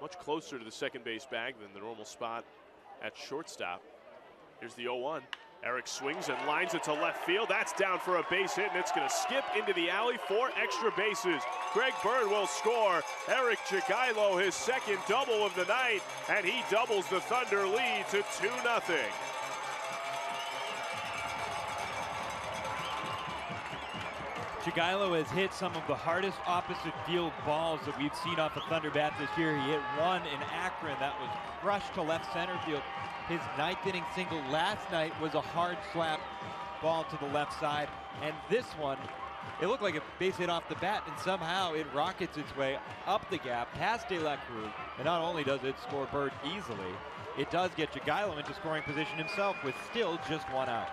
much closer to the second base bag than the normal spot at shortstop. Here's the 0 1. Eric swings and lines it to left field. That's down for a base hit, and it's going to skip into the alley. For extra bases. Greg Bird will score. Eric Jagielo, his second double of the night, and he doubles the Thunder lead to 2 0. Jagielo has hit some of the hardest opposite field balls that we've seen off the Thunder bat this year. He hit one in Akron that was crushed to left center field. His ninth inning single last night was a hard slap ball to the left side. And this one, it looked like a base hit off the bat, and somehow it rockets its way up the gap past De La Cruz. And not only does it score Bird easily, it does get Jagielo into scoring position himself with still just one out.